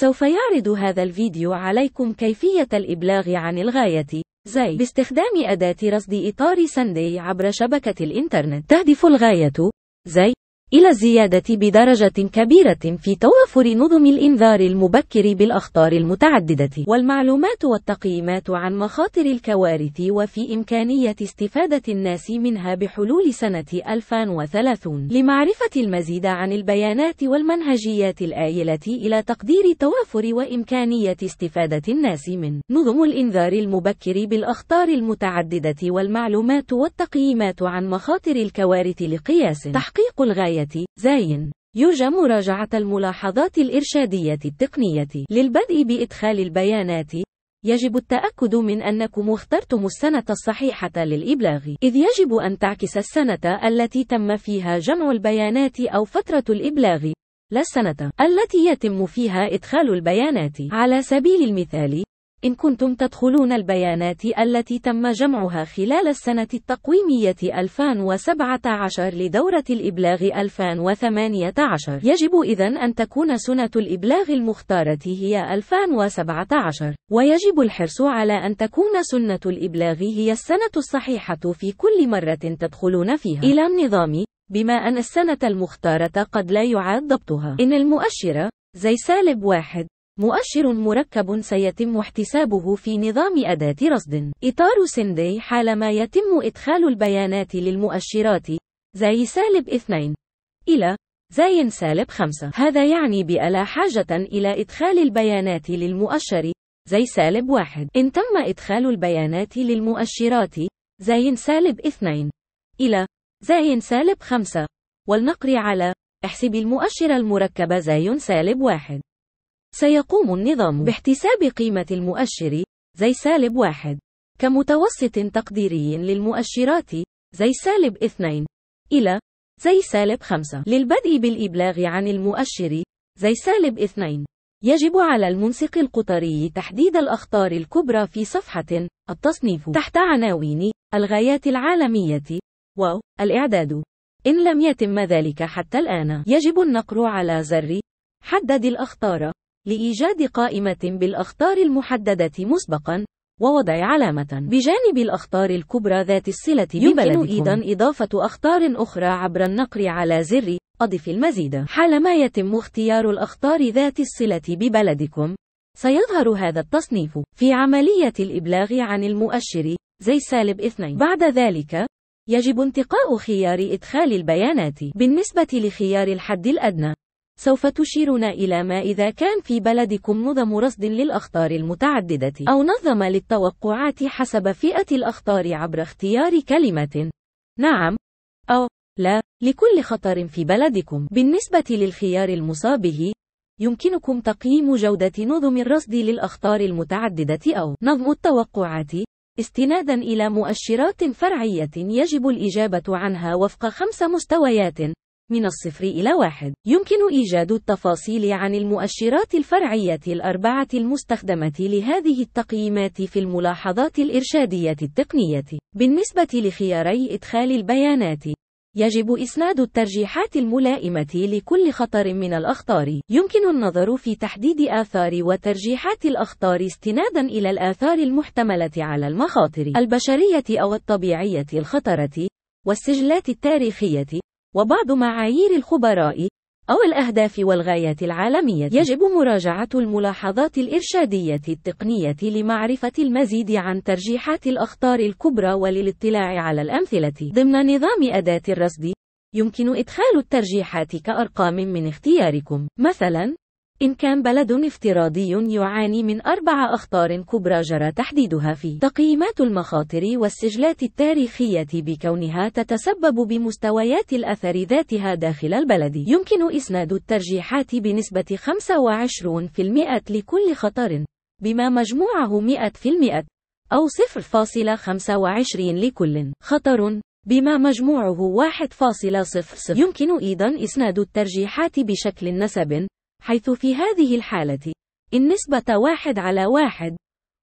سوف يعرض هذا الفيديو عليكم كيفية الإبلاغ عن الغاية. زي. باستخدام أداة رصد إطار ساندي عبر شبكة الإنترنت. تهدف الغاية. زي. إلى الزيادة بدرجة كبيرة في توافر نظم الإنذار المبكر بالأخطار المتعددة. والمعلومات والتقييمات عن مخاطر الكوارث وفي إمكانية استفادة الناس منها بحلول سنة 2030 لمعرفة المزيد عن البيانات والمنهجيات الآيلة إلى تقدير توافر وإمكانية استفادة الناس من نظم الإنذار المبكر بالأخطار المتعددة والمعلومات والتقييمات عن مخاطر الكوارث لقياس. تحقيق الغاية الرعاية زاين. يرجى مراجعة الملاحظات الإرشادية التقنية للبدء بإدخال البيانات. يجب التأكد من أنكم اخترتم السنة الصحيحة للإبلاغ، إذ يجب أن تعكس السنة التي تم فيها جمع البيانات أو فترة الإبلاغ، لا السنة التي يتم فيها إدخال البيانات. على سبيل المثال، إن كنتم تدخلون البيانات التي تم جمعها خلال السنة التقويمية 2017 لدورة الإبلاغ 2018 يجب إذن أن تكون سنة الإبلاغ المختارة هي 2017 ويجب الحرص على أن تكون سنة الإبلاغ هي السنة الصحيحة في كل مرة تدخلون فيها. إلى النظام بما أن السنة المختارة قد لا يعاد ضبطها. إن المؤشر زي سالب واحد مؤشر مركب سيتم احتسابه في نظام أداة رصد. إطار سندي حالما يتم إدخال البيانات للمؤشرات. زي سالب 2 إلى زي سالب 5 هذا يعني بألا حاجة إلى إدخال البيانات للمؤشر. زي سالب 1 إن تم إدخال البيانات للمؤشرات. زي سالب 2 إلى زي سالب 5 والنقر على احسب المؤشر المركب زي سالب 1 سيقوم النظام باحتساب قيمة المؤشر زي سالب واحد كمتوسط تقديري للمؤشرات زي سالب اثنين إلى زي سالب خمسة. للبدء بالإبلاغ عن المؤشر زي سالب اثنين يجب على المنسق القطري تحديد الأخطار الكبرى في صفحة التصنيف تحت عناوين الغايات العالمية و الإعداد. إن لم يتم ذلك حتى الآن يجب النقر على زر حدد الأخطار لإيجاد قائمة بالأخطار المحددة مسبقا ووضع علامة. بجانب الأخطار الكبرى ذات الصلة يمكن أيضا إضافة أخطار أخرى عبر النقر على زر أضف المزيد. حالما يتم اختيار الأخطار ذات الصلة ببلدكم سيظهر هذا التصنيف في عملية الإبلاغ عن المؤشر زي سالب اثنين. بعد ذلك يجب انتقاء خيار إدخال البيانات بالنسبة لخيار الحد الأدنى. سوف تشيرون إلى ما إذا كان في بلدكم نظم رصد للأخطار المتعددة أو نظم للتوقعات حسب فئة الأخطار عبر اختيار كلمة. نعم. أو لا لكل خطر في بلدكم. بالنسبة للخيار المصابه يمكنكم تقييم جودة نظم الرصد للأخطار المتعددة أو نظم التوقعات استنادا إلى مؤشرات فرعية يجب الإجابة عنها وفق خمس مستويات. من الصفر إلى واحد. يمكن إيجاد التفاصيل عن المؤشرات الفرعية الأربعة المستخدمة لهذه التقييمات في الملاحظات الإرشادية التقنية. بالنسبة لخياري إدخال البيانات يجب إسناد الترجيحات الملائمة لكل خطر من الأخطار. يمكن النظر في تحديد آثار وترجيحات الأخطار استنادا إلى الآثار المحتملة على المخاطر البشرية أو الطبيعية الخطرة، والسجلات التاريخية، وبعض معايير الخبراء أو الأهداف والغايات العالمية. يجب مراجعة الملاحظات الإرشادية التقنية لمعرفة المزيد عن ترجيحات الأخطار الكبرى وللاطلاع على الأمثلة. ضمن نظام أداة الرصد يمكن إدخال الترجيحات كأرقام من اختياركم. مثلا إن كان بلد افتراضي يعاني من أربع أخطار كبرى جرى تحديدها في تقييمات المخاطر والسجلات التاريخية بكونها تتسبب بمستويات الأثر ذاتها داخل البلد. يمكن إسناد الترجيحات بنسبة 25% لكل خطر بما مجموعه 100% أو 0.25 لكل خطر بما مجموعه 1.00 يمكن أيضا إسناد الترجيحات بشكل نسب حيث في هذه الحالة النسبة واحد على واحد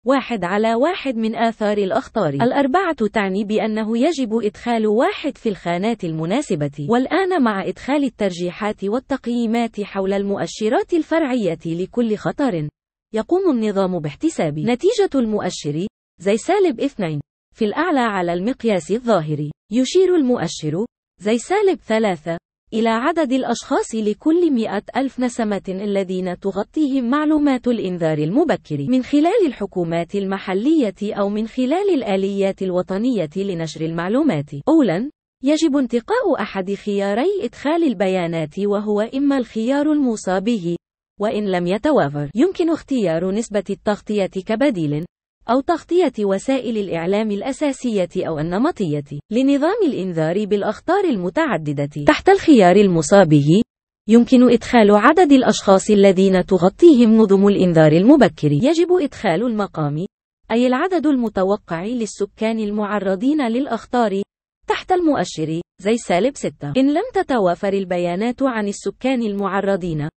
واحد على واحد من آثار الأخطار. الأربعة تعني بأنه يجب إدخال واحد في الخانات المناسبة. والآن مع إدخال الترجيحات والتقييمات حول المؤشرات الفرعية لكل خطر يقوم النظام باحتساب. نتيجة المؤشر زي سالب 2 في الأعلى على المقياس الظاهري يشير المؤشر زي سالب 3 إلى عدد الأشخاص لكل مئة ألف نسمة الذين تغطيهم معلومات الإنذار المبكر. من خلال الحكومات المحلية أو من خلال الآليات الوطنية لنشر المعلومات. أولاً، يجب انتقاء أحد خياري إدخال البيانات وهو إما الخيار الموصى به، وإن لم يتوافر، يمكن اختيار نسبة التغطية كبديل، أو تغطية وسائل الإعلام الأساسية أو النمطية لنظام الإنذار بالأخطار المتعددة. تحت الخيار المصاب به يمكن إدخال عدد الأشخاص الذين تغطيهم نظم الإنذار المبكر. يجب إدخال المقام أي العدد المتوقع للسكان المعرضين للأخطار تحت المؤشر زي سالب 6 إن لم تتوافر البيانات عن السكان المعرضين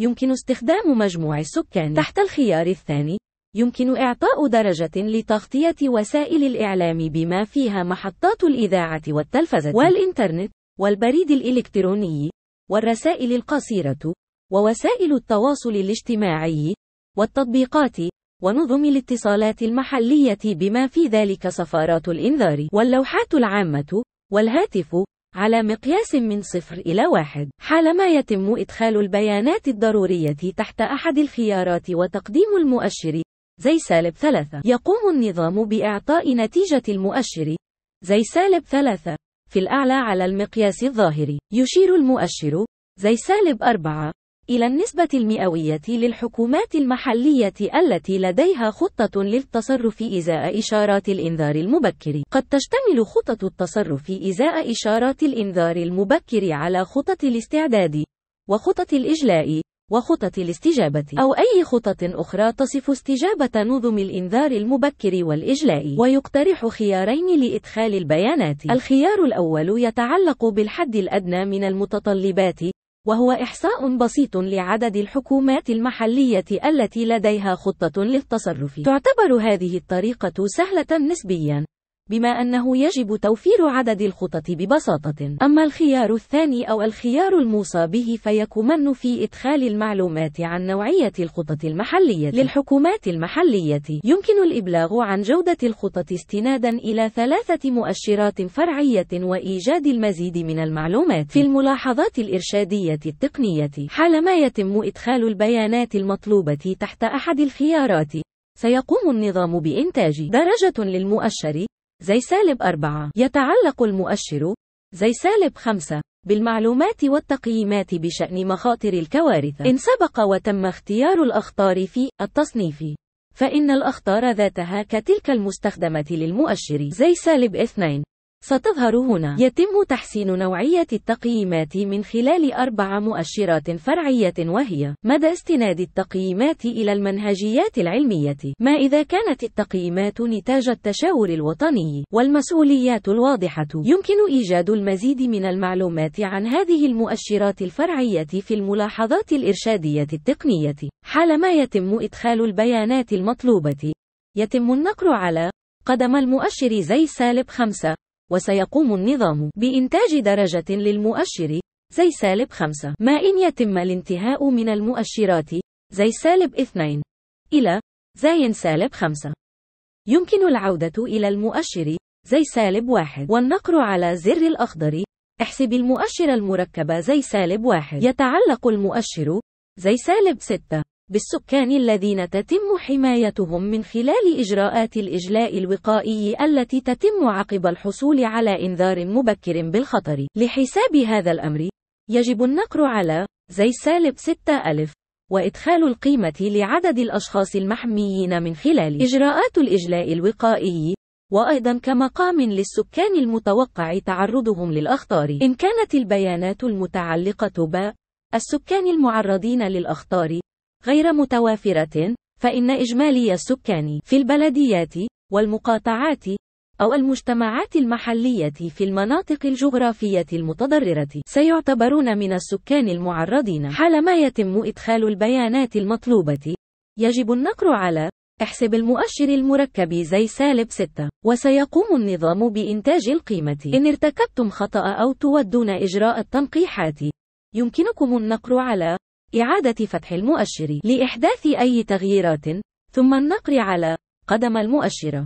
يمكن استخدام مجموع السكان. تحت الخيار الثاني يمكن إعطاء درجة لتغطية وسائل الإعلام بما فيها محطات الإذاعة والتلفزة والإنترنت والبريد الإلكتروني والرسائل القصيرة ووسائل التواصل الاجتماعي والتطبيقات ونظم الاتصالات المحلية بما في ذلك سفارات الإنذار واللوحات العامة والهاتف على مقياس من صفر إلى واحد. حالما يتم إدخال البيانات الضرورية تحت أحد الخيارات وتقديم المؤشر زي سالب ثلاثة. يقوم النظام بإعطاء نتيجة المؤشر. زي سالب ثلاثة. في الأعلى على المقياس الظاهري يشير المؤشر. زي سالب أربعة. إلى النسبة المئوية للحكومات المحلية التي لديها خطة للتصرف إزاء إشارات الإنذار المبكر. قد تشتمل خطط التصرف إزاء إشارات الإنذار المبكر على خطط الاستعداد وخطط الإجلاء. وخطط الاستجابة. أو أي خطط أخرى تصف استجابة نظم الإنذار المبكر والإجلاء. ويقترح خيارين لإدخال البيانات. الخيار الأول يتعلق بالحد الأدنى من المتطلبات وهو إحصاء بسيط لعدد الحكومات المحلية التي لديها خطة للتصرف. تعتبر هذه الطريقة سهلة نسبيا. بما أنه يجب توفير عدد الخطط ببساطة. أما الخيار الثاني أو الخيار الموصى به فيكمن في إدخال المعلومات عن نوعية الخطط المحلية للحكومات المحلية. يمكن الإبلاغ عن جودة الخطط استنادا إلى ثلاثة مؤشرات فرعية وإيجاد المزيد من المعلومات في الملاحظات الإرشادية التقنية. حالما يتم إدخال البيانات المطلوبة تحت أحد الخيارات، سيقوم النظام بإنتاج درجة للمؤشر زي سالب أربعة. يتعلق المؤشر زي سالب خمسة بالمعلومات والتقييمات بشأن مخاطر الكوارث. إن سبق وتم اختيار الأخطار في التصنيف فإن الأخطار ذاتها كتلك المستخدمة للمؤشر. زي سالب اثنين. ستظهر هنا. يتم تحسين نوعية التقييمات من خلال أربع مؤشرات فرعية وهي مدى استناد التقييمات إلى المنهجيات العلمية ما إذا كانت التقييمات نتاج التشاور الوطني والمسؤوليات الواضحة. يمكن إيجاد المزيد من المعلومات عن هذه المؤشرات الفرعية في الملاحظات الإرشادية التقنية. حالما يتم إدخال البيانات المطلوبة يتم النقر على قدم المؤشر زي سالب 5 وسيقوم النظام بإنتاج درجة للمؤشر زي سالب 5 ما إن يتم الانتهاء من المؤشرات زي سالب 2 إلى زي سالب 5 يمكن العودة إلى المؤشر زي سالب 1 والنقر على زر الأخضر. احسب المؤشر المركب زي سالب 1 يتعلق المؤشر زي سالب 6 بالسكان الذين تتم حمايتهم من خلال إجراءات الإجلاء الوقائي التي تتم عقب الحصول على إنذار مبكر بالخطر. لحساب هذا الأمر، يجب النقر على زي سالب 6 ألف وإدخال القيمة لعدد الأشخاص المحميين من خلال إجراءات الإجلاء الوقائي وأيضا كمقام للسكان المتوقع تعرضهم للأخطار إن كانت البيانات المتعلقة ب السكان المعرضين للأخطار غير متوافرة، فإن إجمالي السكان في البلديات والمقاطعات أو المجتمعات المحلية في المناطق الجغرافية المتضررة سيعتبرون من السكان المعرضين حالما يتم إدخال البيانات المطلوبة. يجب النقر على احسب المؤشر المركب زي سالب 6 وسيقوم النظام بإنتاج القيمة إن ارتكبتم خطأ أو تودون إجراء التنقيحات يمكنكم النقر على إعادة فتح المؤشر لإحداث أي تغييرات ثم النقر على قدم المؤشر.